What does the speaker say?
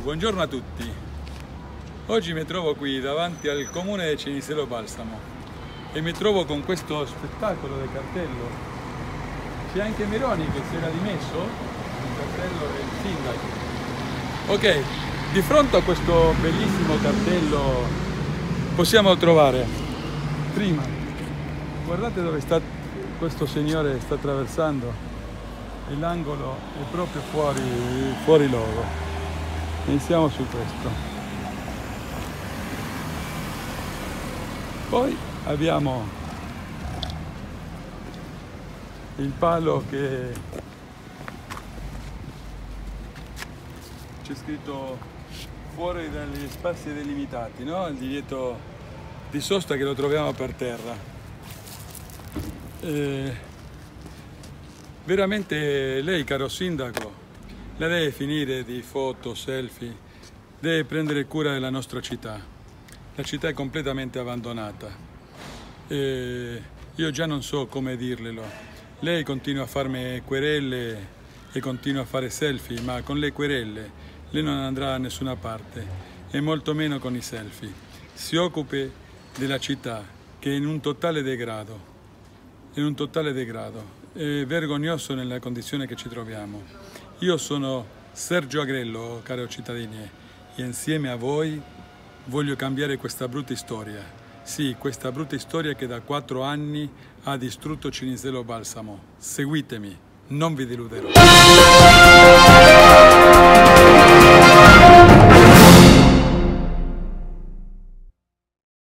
buongiorno a tutti. Oggi mi trovo qui davanti al comune di Cinisello Balsamo e mi trovo con questo spettacolo del cartello. C'è anche Meroni che si era dimesso, il cartello del sindaco. Ok, di fronte a questo bellissimo cartello possiamo trovare prima, guardate dove sta questo signore sta attraversando l'angolo è proprio fuori, fuori logo. Iniziamo su questo. Poi abbiamo il palo che c'è scritto fuori dagli spazi delimitati, no? il divieto di sosta che lo troviamo per terra. E Veramente lei, caro sindaco, la deve finire di foto, selfie, deve prendere cura della nostra città. La città è completamente abbandonata. E io già non so come dirglielo. Lei continua a farmi querelle e continua a fare selfie, ma con le querelle lei non andrà da nessuna parte, e molto meno con i selfie. Si occupi della città che è in un totale degrado, in un totale degrado è vergognoso nella condizione che ci troviamo. Io sono Sergio Agrello, caro cittadini, e insieme a voi voglio cambiare questa brutta storia. Sì, questa brutta storia che da quattro anni ha distrutto Cinisello Balsamo. Seguitemi, non vi deluderò.